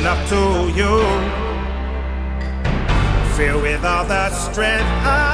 looking up to you. Filled with all the strength I